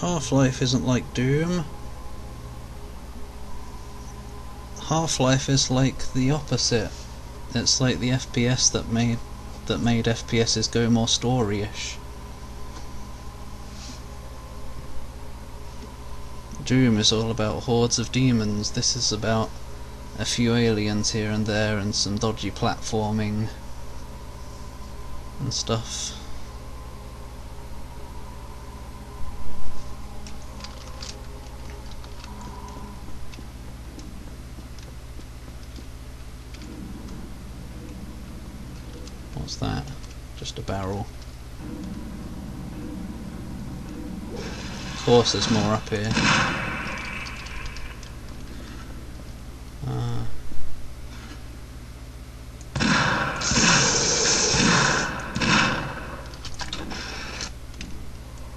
Half-Life isn't like Doom. Half-Life is like the opposite. It's like the FPS that made that made FPSs go more story-ish. Doom is all about hordes of demons. This is about a few aliens here and there and some dodgy platforming and stuff. What's that? Just a barrel. Of course there's more up here. Uh,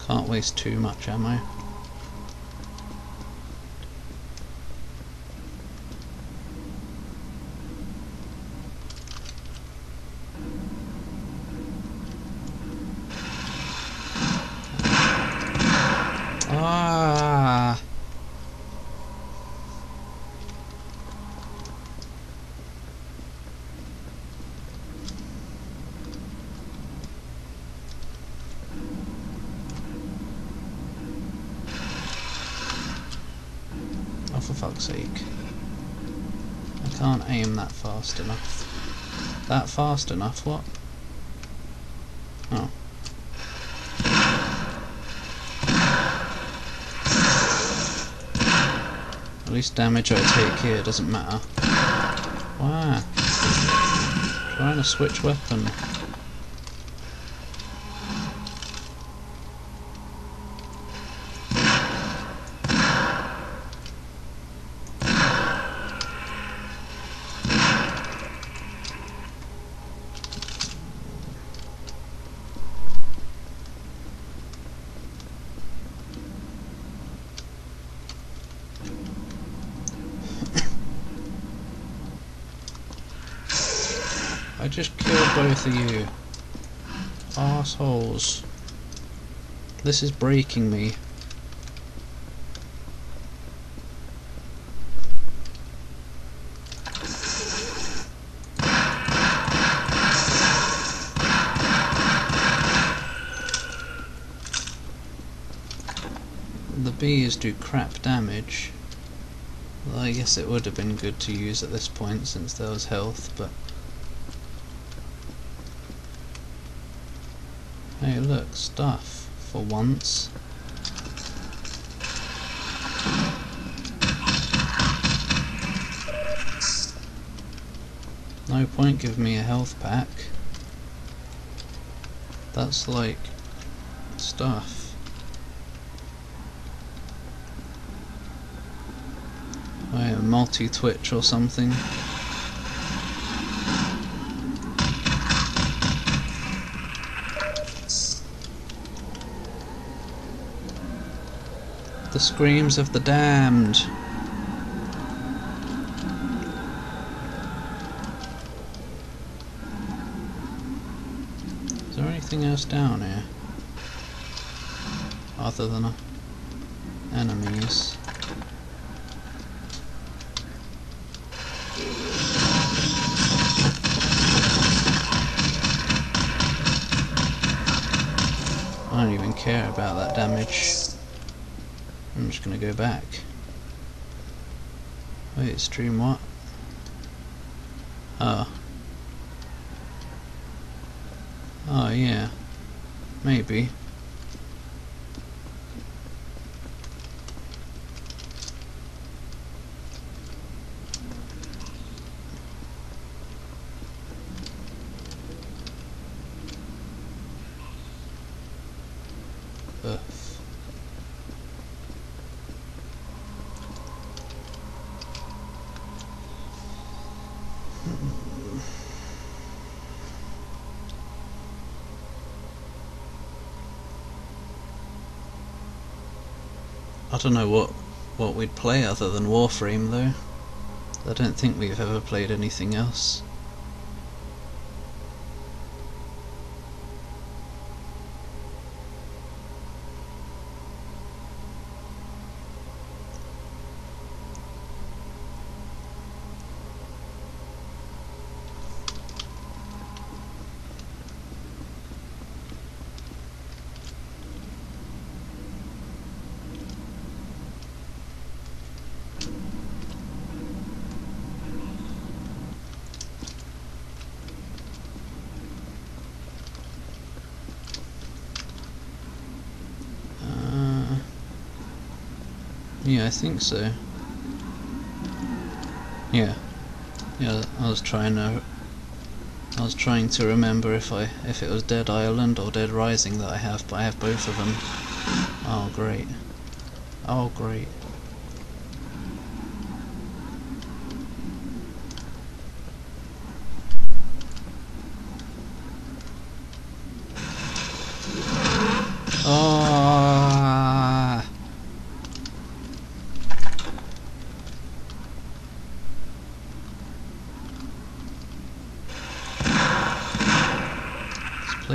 can't waste too much ammo. For fuck's sake. I can't aim that fast enough. That fast enough, what? Oh. At least damage I take here doesn't matter. Wow. Trying to switch weapon. Just killed both of you. Assholes. This is breaking me. The bees do crap damage. Well, I guess it would have been good to use at this point since there was health, but Hey look, stuff, for once. No point giving me a health pack. That's like stuff. Wait, a multi-twitch or something. Screams of the damned. Is there anything else down here? Other than enemies. I don't even care about that damage. I'm just gonna go back. Wait, stream what? Oh. Oh yeah. Maybe. I don't know what what we'd play other than Warframe though. I don't think we've ever played anything else. Yeah, I think so. Yeah. Yeah, I was trying to I was trying to remember if I if it was Dead Island or Dead Rising that I have, but I have both of them. Oh great. Oh great. Oh.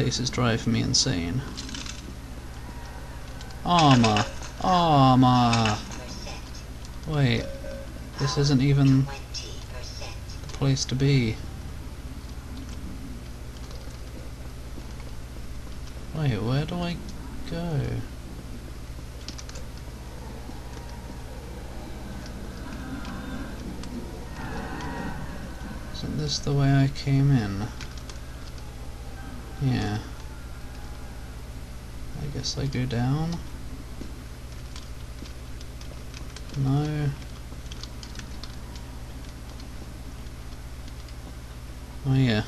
This is driving me insane. Armor! Armor! Wait, this isn't even the place to be. Wait, where do I go? Isn't this the way I came in? Yeah. I guess I go down. No. Oh yeah.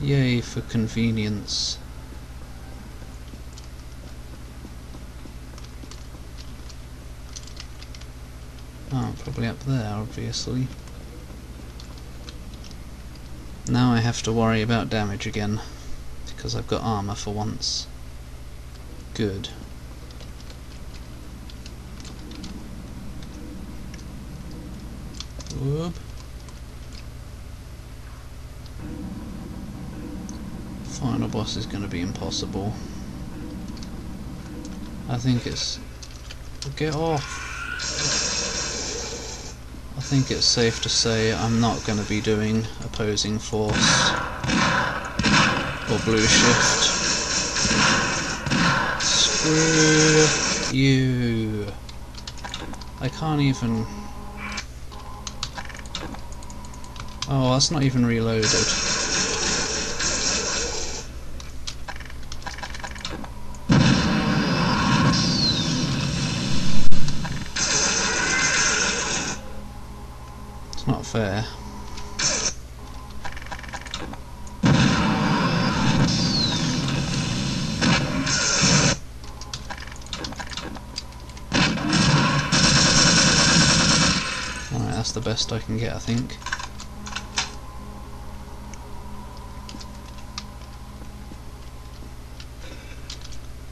Yay for convenience. Oh, probably up there, obviously. Now I have to worry about damage again, because I've got armour for once. Good. Whoop. Final boss is going to be impossible. I think it's... Get off! I think it's safe to say I'm not going to be doing opposing force or blue shift. Screw you. I can't even... Oh, that's not even reloaded. The best I can get, I think.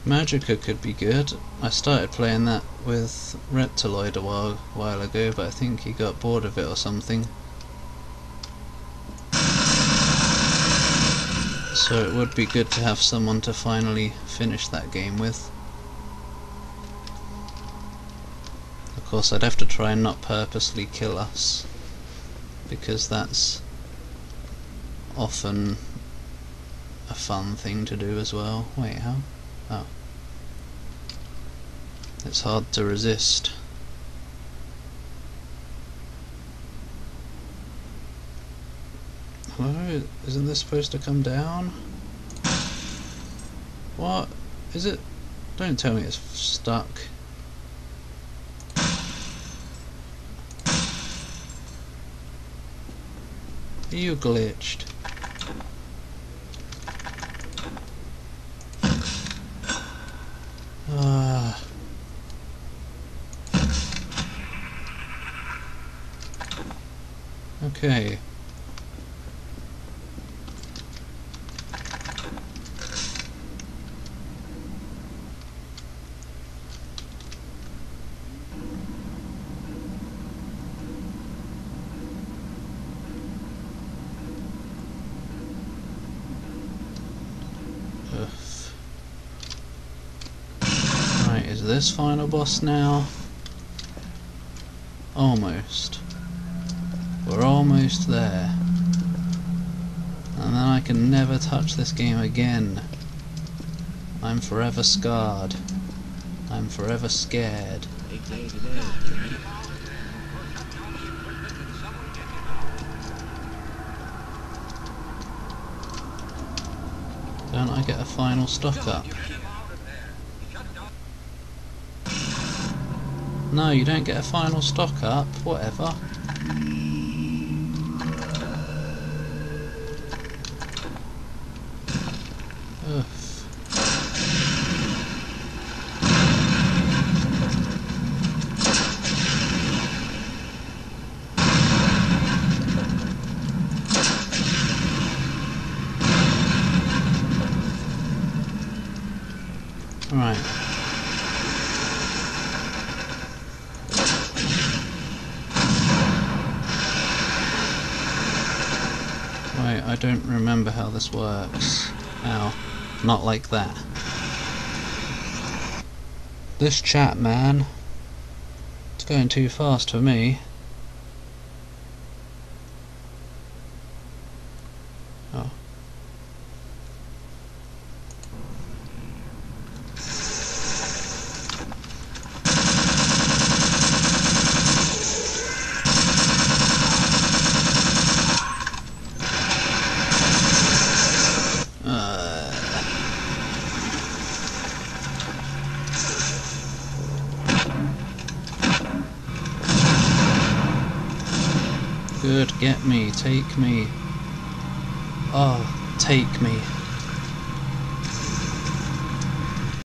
Magicka could be good. I started playing that with Reptiloid a while while ago, but I think he got bored of it or something. So it would be good to have someone to finally finish that game with. Of course I'd have to try and not purposely kill us, because that's often a fun thing to do as well. Wait, how? Oh. It's hard to resist. Hello? Isn't this supposed to come down? What? Is it? Don't tell me it's stuck. You glitched? Ah. Okay. Ugh. Right, is this final boss now? Almost. We're almost there. And then I can never touch this game again. I'm forever scarred. I'm forever scared. Don't I get a final stock up? No, you don't get a final stock up. Whatever. Ugh. Right. Right, I don't remember how this works. Now, Not like that. This chat, man. It's going too fast for me. Get me, take me. Oh, take me.